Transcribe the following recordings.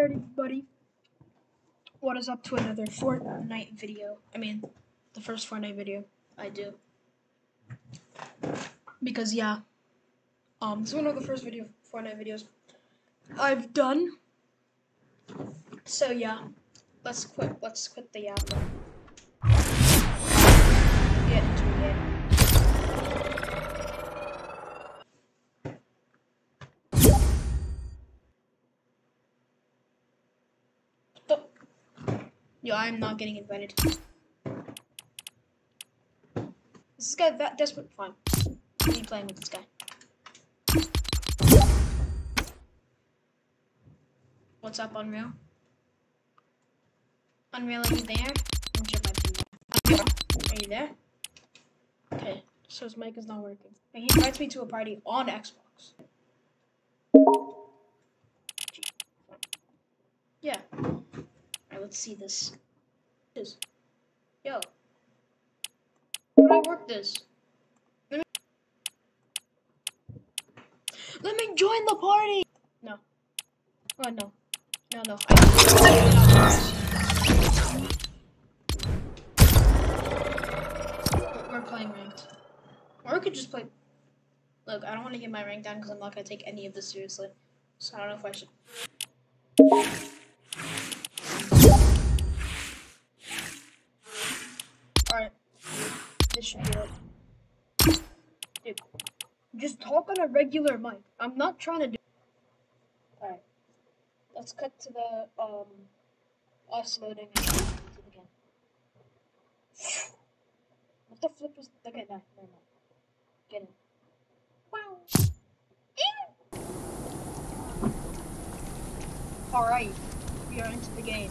everybody. What is up to another Fortnite video? I mean, the first Fortnite video I do. Because yeah, um, this is one of the first video Fortnite videos I've done. So yeah, let's quit. Let's quit the app. Yo, I'm not getting invited. Is this guy that desperate? Fine. Me playing with this guy. What's up, Unreal? Unreal, are you there? I'm sure my are you there? Okay, so his mic is not working. And he invites me to a party on Xbox. Yeah. Let's see this. This. Yo. How do I work this? Let me Let me join the party! No. Oh no. No no. We're- We're playing ranked. Or we could just play Look, I don't want to get my rank down because I'm not gonna take any of this seriously. So I don't know if I should This should. Dude. Just talk on a regular mic. I'm not trying to do Alright. Let's cut to the um us loading into the game. What the flip is okay, no, never mind. Get in. Wow. Alright. We are into the game.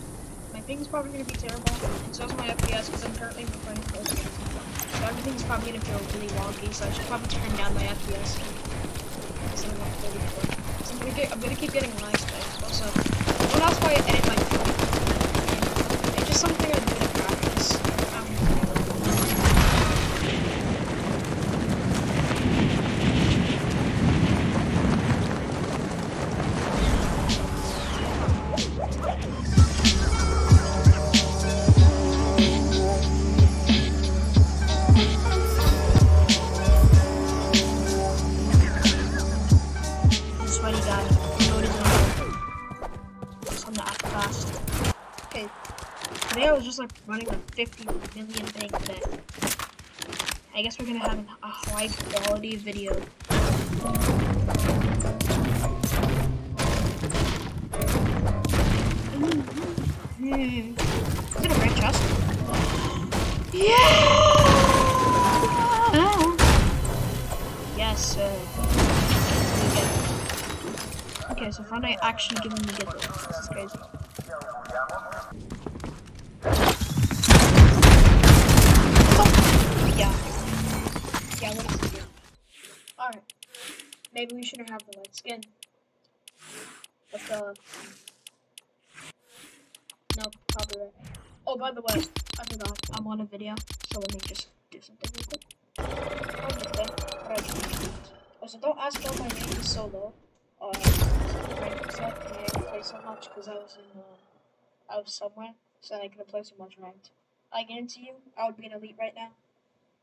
Ping's probably gonna be terrible, and so is my FPS because I'm currently recording close games. So everything's probably gonna feel really wonky, so I should probably turn down my FPS. I'm not 34. So I'm gonna, get, I'm gonna keep getting lag spikes. Also, well, that's why I edit my phone. It's just something I do Okay. Today I was just like running a 50 million thing today. I guess we're gonna have a high quality video. Is it a red chest? Yeah! Yes, sir. Okay, so Friday actually giving me good. This is crazy. Alright. Maybe we shouldn't have the white skin. But the... No, probably right. Oh, by the way, I forgot. I'm on a video, so let me just do something real quick. Also, don't ask why my name is so low uh, I play so much because I was in, uh, I was somewhere, so I couldn't play so much ranked. I guarantee you, I would be an elite right now.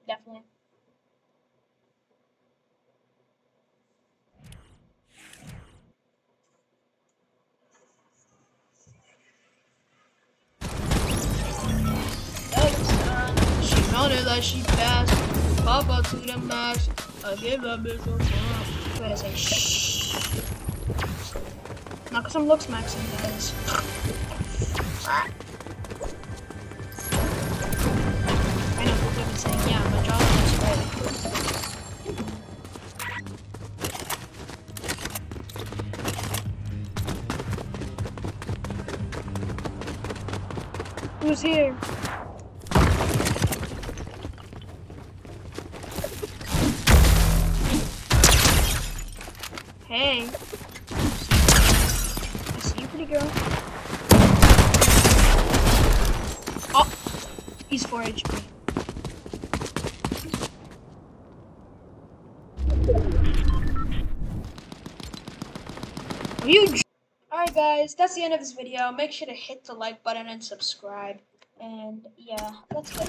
Definitely. Counted like she passed. Papa to the max. I give that bitch a fuck. What I say? Shh. Not because I'm looks maxing, guys. I know people have been saying, yeah, my job is great. Who's here? Hey. I see you, pretty girl. Oh, he's 4 HP. You? Alright, guys, that's the end of this video. Make sure to hit the like button and subscribe. And yeah, that's it.